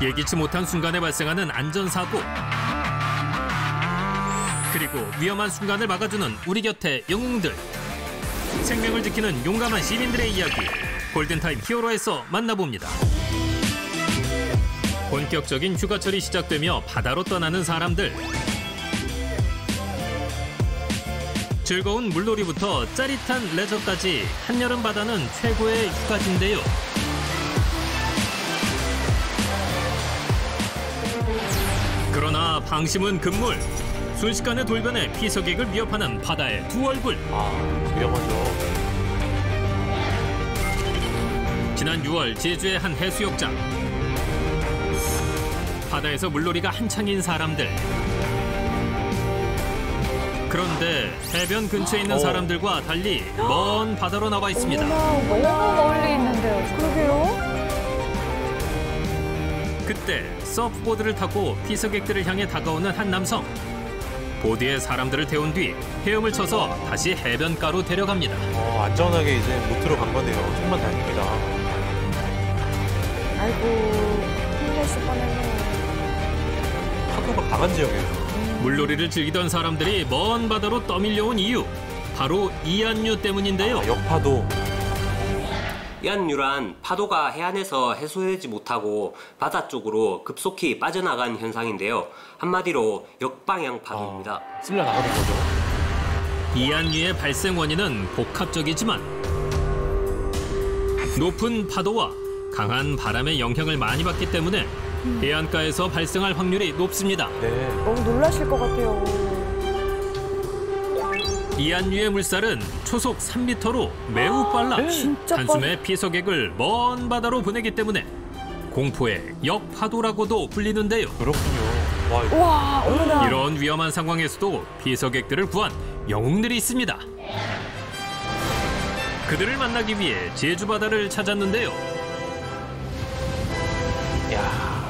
예기치 못한 순간에 발생하는 안전사고. 그리고 위험한 순간을 막아주는 우리 곁의 영웅들. 생명을 지키는 용감한 시민들의 이야기. 골든타임 히어로에서 만나봅니다. 본격적인 휴가철이 시작되며 바다로 떠나는 사람들. 즐거운 물놀이부터 짜릿한 레저까지 한여름 바다는 최고의 휴가지인데요 방심은 금물 순식간에 돌변해 피서객을 위협하는 바다의 두 얼굴 아, 위험하죠. 지난 6월 제주의 한 해수욕장 바다에서 물놀이가 한창인 사람들 그런데 해변 근처에 있는 어. 사람들과 달리 먼 바다로 나와 있습니다 너무 멀리 있는데요. 그러게요. 그때 서프보드를 타고 피서객들을 향해 다가오는 한 남성 보드에 사람들을 태운 뒤 헤엄을 쳐서 다시 해변가로 데려갑니다 어, 안전하게 이제 보트로 간 거네요. 정말 다행입니다. 아이고, 힘냈을 뻔했네요. 파도가 강한 지역이에요. 물놀이를 즐기던 사람들이 먼 바다로 떠밀려온 이유 바로 이안류 때문인데요 아, 역파도. 이안유란 파도가 해안에서 해소되지 못하고 바다 쪽으로 급속히 빠져나간 현상인데요. 한마디로 역방향 파도입니다. 쓸려 나가는 거죠. 이안류의 발생 원인은 복합적이지만 높은 파도와 강한 바람의 영향을 많이 받기 때문에 해안가에서 발생할 확률이 높습니다. 네. 너무 놀라실 것 같아요. 이안류의 물살은 초속 3m로 매우 빨라 단숨에 피서객을 먼 바다로 보내기 때문에 공포의 역파도라고도 불리는데요. 그렇군요. 와, 어머나. 이런 위험한 상황에서도 피서객들을 구한 영웅들이 있습니다. 그들을 만나기 위해 제주 바다를 찾았는데요. 야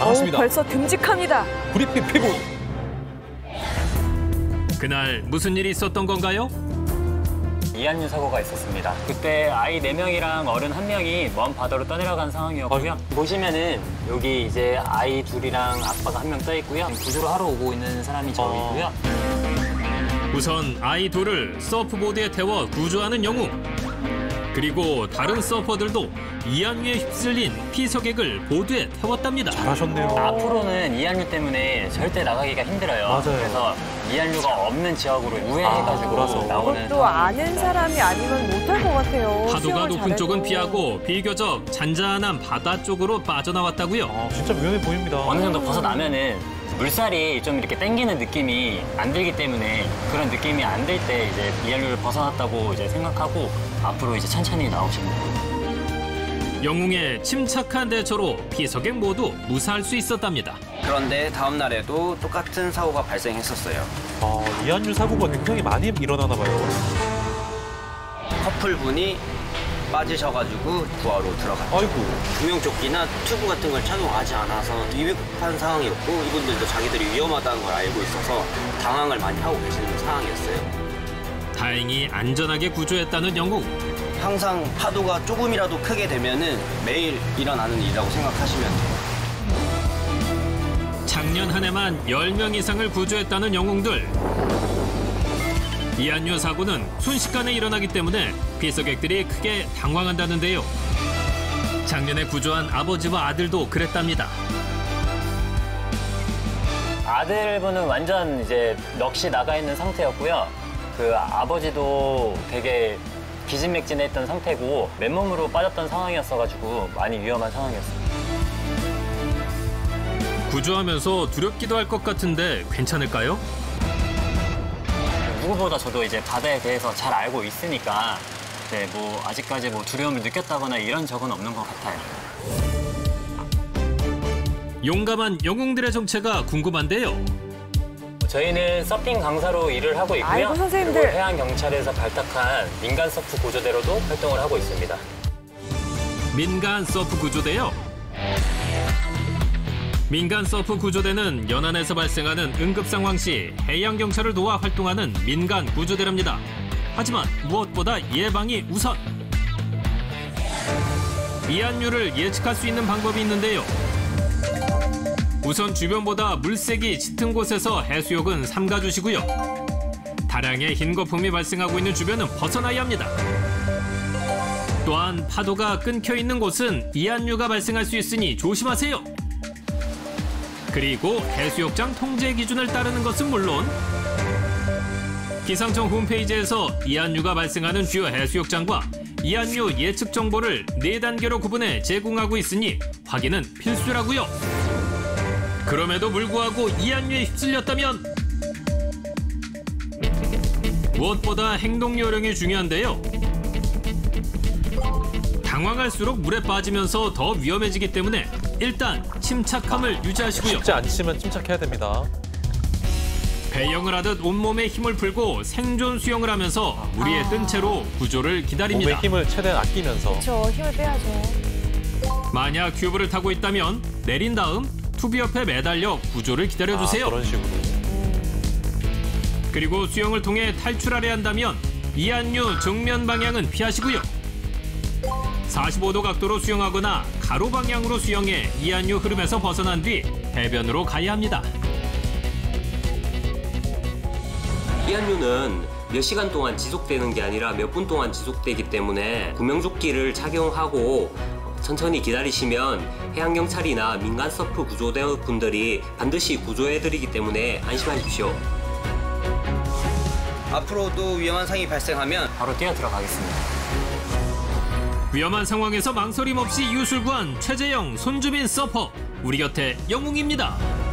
반갑습니다. 벌써 듬직합니다. 브리핑 피고. 그날 무슨 일이 있었던 건가요? 이안류 사고가 있었습니다. 그때 아이 네명이랑 어른 한명이먼 바다로 떠내려간 상황이었고요. 보시면은 여기 이제 아이 둘이랑 아빠가 한 명 떠 있고요. 구조를 하러 오고 있는 사람이 저이고요. 우선 아이 둘을 서프보드에 태워 구조하는 영웅. 그리고 다른 서퍼들도 이안류에 휩쓸린 피서객을 보드에 태웠답니다. 잘하셨네요. 앞으로는 이안류 때문에 절대 나가기가 힘들어요. 맞아요. 그래서 이안류가 없는 지역으로 우회해가지고 아, 돌아서. 나오는 그것도 아는 사람이 아니면 못할 것 같아요. 파도가 높은 잘해도. 쪽은 피하고 비교적 잔잔한 바다 쪽으로 빠져나왔다고요. 아, 진짜 위험해 보입니다. 어느 정도 벗어나면은 물살이 좀 이렇게 당기는 느낌이 안 들기 때문에 그런 느낌이 안 들 때 이제 이안류를 벗어났다고 이제 생각하고 앞으로 이제 천천히 나오시면 돼요. 영웅의 침착한 대처로 피서객 모두 무사할 수 있었답니다. 그런데 다음 날에도 똑같은 사고가 발생했었어요. 아, 이한류 사고가 굉장히 많이 일어나나 봐요. 커플분이 빠지셔가지고 구하러 들어갔죠. 아이고. 구명조끼나 튜브 같은 걸 착용하지 않아서 위급한 상황이었고 이분들도 자기들이 위험하다는 걸 알고 있어서 당황을 많이 하고 계시는 상황이었어요. 다행히 안전하게 구조했다는 영웅. 항상 파도가 조금이라도 크게 되면은 매일 일어나는 일이라고 생각하시면 돼요. 작년 한 해만 10명 이상을 구조했다는 영웅들. 이안류 사고는 순식간에 일어나기 때문에 피서객들이 크게 당황한다는데요. 작년에 구조한 아버지와 아들도 그랬답니다. 아들분은 완전 이제 넋이 나가 있는 상태였고요. 그 아버지도 되게 기진맥진했던 상태고 맨몸으로 빠졌던 상황이었어가지고 많이 위험한 상황이었어요. 구조하면서 두렵기도 할 것 같은데 괜찮을까요? 누구보다 저도 이제 바다에 대해서 잘 알고 있으니까 네, 뭐 아직까지 뭐 두려움을 느꼈다거나 이런 적은 없는 것 같아요. 용감한 영웅들의 정체가 궁금한데요. 저희는 서핑 강사로 일을 하고 있고요. 아이고, 선생님들. 그리고 해양 경찰에서 발탁한 민간 서프 구조대로도 활동을 하고 있습니다. 민간 서프 구조대요. 민간 서프 구조대는 연안에서 발생하는 응급 상황 시 해양 경찰을 도와 활동하는 민간 구조대랍니다. 하지만 무엇보다 예방이 우선. 이안류를 예측할 수 있는 방법이 있는데요. 우선 주변보다 물색이 짙은 곳에서 해수욕은 삼가주시고요. 다량의 흰 거품이 발생하고 있는 주변은 벗어나야 합니다. 또한 파도가 끊겨 있는 곳은 이안류가 발생할 수 있으니 조심하세요. 그리고 해수욕장 통제 기준을 따르는 것은 물론 기상청 홈페이지에서 이안류가 발생하는 주요 해수욕장과 이안류 예측 정보를 네 단계로 구분해 제공하고 있으니 확인은 필수라고요. 그럼에도 불구하고 이안류에 휩쓸렸다면 무엇보다 행동 요령이 중요한데요. 당황할수록 물에 빠지면서 더 위험해지기 때문에 일단 침착함을 유지하시고요. 쉽지 않지만 침착해야 됩니다. 배영을 하듯 온몸에 힘을 풀고 생존 수영을 하면서 무리에 뜬 채로 구조를 몸의 기다립니다. 힘을 최대한 아끼면서 저 힘을 빼야죠. 만약 튜브를 타고 있다면 내린 다음 튜브 옆에 매달려 구조를 기다려주세요. 아, 그런 식으로. 그리고 수영을 통해 탈출하려 한다면 이안류 정면 방향은 피하시고요. 45도 각도로 수영하거나 가로 방향으로 수영해 이안류 흐름에서 벗어난 뒤 해변으로 가야 합니다. 이안류는 몇 시간 동안 지속되는 게 아니라 몇 분 동안 지속되기 때문에 구명조끼를 착용하고 천천히 기다리시면 해양경찰이나 민간 서프 구조대 분들이 반드시 구조해드리기 때문에 안심하십시오. 앞으로도 위험한 상황이 발생하면 바로 뛰어 들어가겠습니다. 위험한 상황에서 망설임 없이 이웃을 구한 최재영, 손주민 서퍼 우리 곁에 영웅입니다.